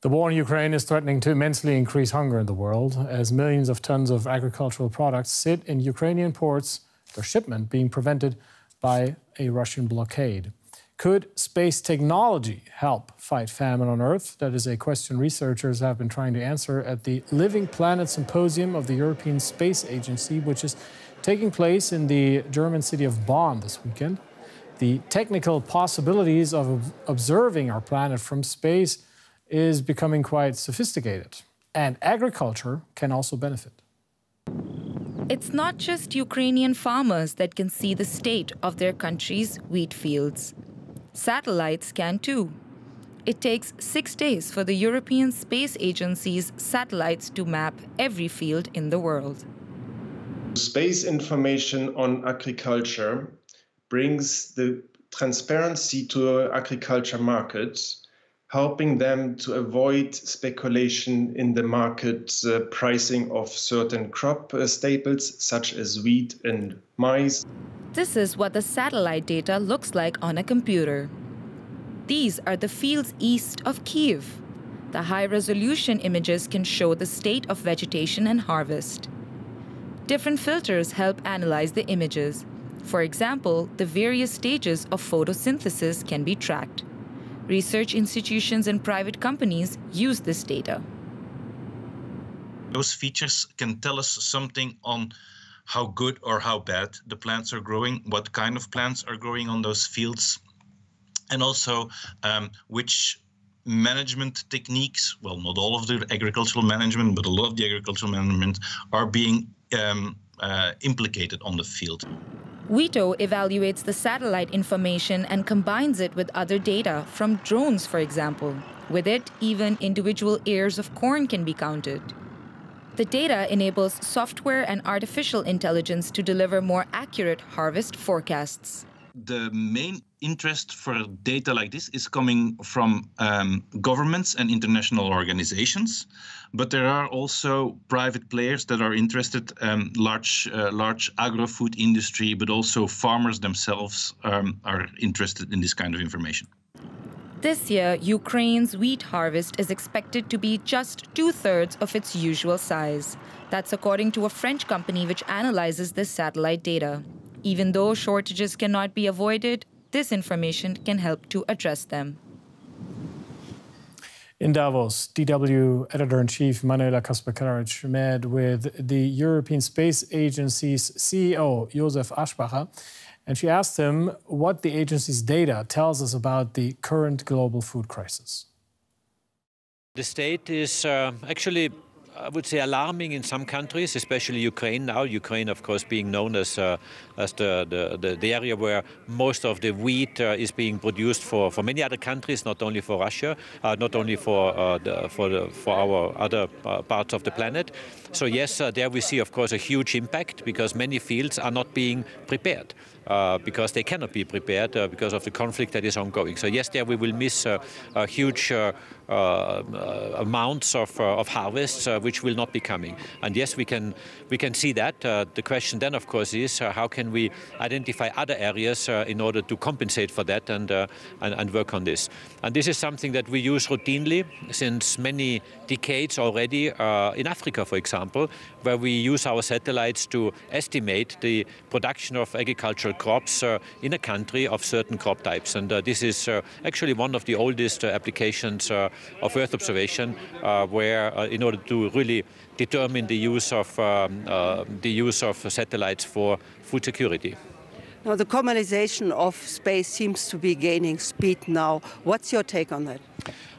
The war in Ukraine is threatening to immensely increase hunger in the world as millions of tons of agricultural products sit in Ukrainian ports, their shipment being prevented by a Russian blockade. Could space technology help fight famine on Earth? That is a question researchers have been trying to answer at the Living Planet Symposium of the European Space Agency, which is taking place in the German city of Bonn this weekend. The technical possibilities of observing our planet from space is becoming quite sophisticated, and agriculture can also benefit. It's not just Ukrainian farmers that can see the state of their country's wheat fields. Satellites can too. It takes six days for the European Space Agency's satellites to map every field in the world. Space information on agriculture brings the transparency to agriculture markets helping them to avoid speculation in the market uh, pricing of certain crop uh, staples such as wheat and maize. This is what the satellite data looks like on a computer. These are the fields east of Kiev. The high resolution images can show the state of vegetation and harvest. Different filters help analyze the images. For example, the various stages of photosynthesis can be tracked. Research institutions and private companies use this data. Those features can tell us something on how good or how bad the plants are growing, what kind of plants are growing on those fields, and also um, which management techniques, well, not all of the agricultural management, but a lot of the agricultural management are being um, uh, implicated on the field. VITO evaluates the satellite information and combines it with other data from drones, for example. With it, even individual ears of corn can be counted. The data enables software and artificial intelligence to deliver more accurate harvest forecasts the main interest for data like this is coming from um, governments and international organizations, but there are also private players that are interested, um, large, uh, large agro-food industry, but also farmers themselves um, are interested in this kind of information. This year, Ukraine's wheat harvest is expected to be just two thirds of its usual size. That's according to a French company which analyzes this satellite data. Even though shortages cannot be avoided, this information can help to address them. In Davos, DW editor-in-chief Manuela Kasper met with the European Space Agency's CEO, Josef Aschbacher, and she asked him what the agency's data tells us about the current global food crisis. The state is uh, actually I would say alarming in some countries, especially Ukraine now. Ukraine, of course, being known as uh, as the, the, the, area where most of the wheat uh, is being produced for, for many other countries, not only for Russia, uh, not only for uh, the, for the, for our other uh, parts of the planet. So yes, uh, there we see, of course, a huge impact because many fields are not being prepared. Uh, because they cannot be prepared uh, because of the conflict that is ongoing. So yes, there we will miss uh, huge uh, uh, amounts of, uh, of harvests which will not be coming. And yes, we can we can see that. the question then, of course, is how can we identify other areas in order to compensate for that and, and, and work on this. And this is something that we use routinely since many decades already in Africa, for example, where we use our satellites to estimate the production of agricultural crops uh, in a country of certain crop types. And uh, this is uh, actually one of the oldest applications of Earth observation, where in order to really determine the use of um, the use of satellites for food security. Now, the commercialization of space seems to be gaining speed now. What's your take on that?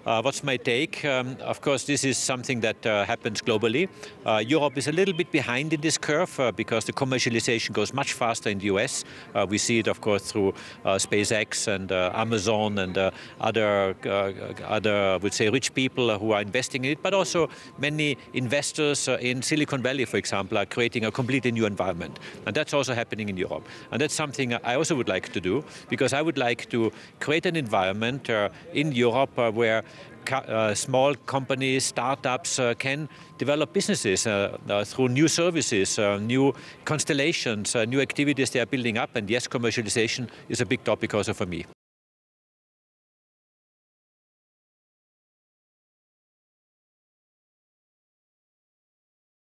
Uh, what's my take? Um, of course, this is something that uh, happens globally. Uh, Europe is a little bit behind in this curve uh, because the commercialization goes much faster in the US. Uh, we see it, of course, through uh, SpaceX and Amazon and other, other, I would say, rich people who are investing in it, but also many investors in Silicon Valley, for example, are creating a completely new environment. And that's also happening in Europe. And that's something I also would like to do because I would like to create an environment in Europe where uh, small companies, startups uh, can develop businesses uh, uh through new services, uh, new constellations, uh, new activities they are building up. And yes, commercialization is a big topic also for me.